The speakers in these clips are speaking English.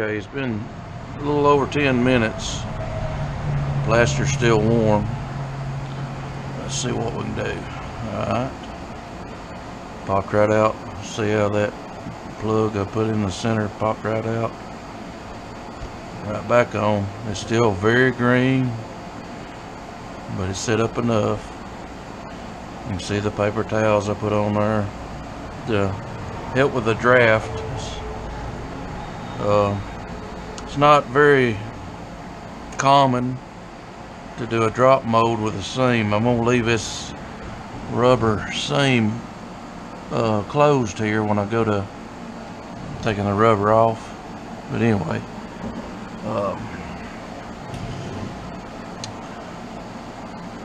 Okay, it's been a little over 10 minutes. Plaster's still warm. Let's see what we can do. Alright. Popped right out. See how that plug I put in the center popped right out. Right back on. It's still very green, but it's set up enough. You can see the paper towels I put on there to help with the draft. Uh, it's not very common to do a drop mold with a seam. I'm gonna leave this rubber seam uh, closed here when I go to taking the rubber off. But anyway, um,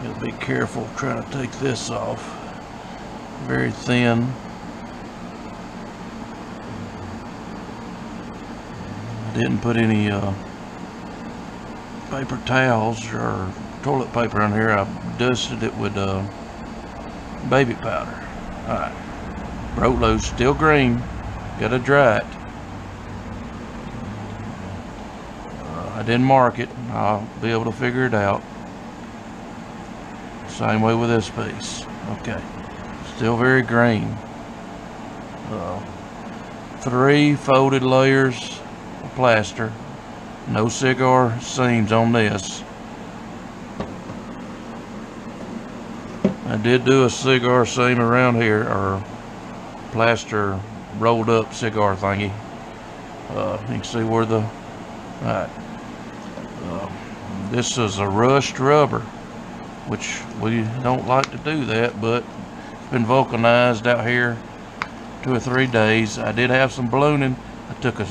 you'll be careful trying to take this off. Very thin. Didn't put any uh, paper towels or toilet paper on here. I dusted it with uh, baby powder. Alright. Broke loose. Still green. Gotta dry it. Uh, I didn't mark it. I'll be able to figure it out. Same way with this piece. Okay. Still very green. Uh, three folded layers plaster. No cigar seams on this. I did do a cigar seam around here, or plaster rolled up cigar thingy. Uh, you can see where the, uh, uh, this is a rushed rubber, which we don't like to do that, but it's been vulcanized out here two or three days. I did have some ballooning. I took a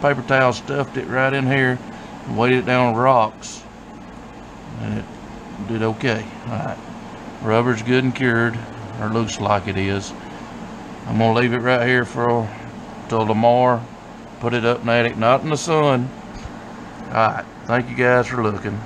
paper towel, stuffed it right in here, and weighted it down rocks, and it did okay. All right, rubber's good and cured, or looks like it is. I'm gonna leave it right here for till tomorrow. Put it up in the attic, not in the sun. All right, thank you guys for looking.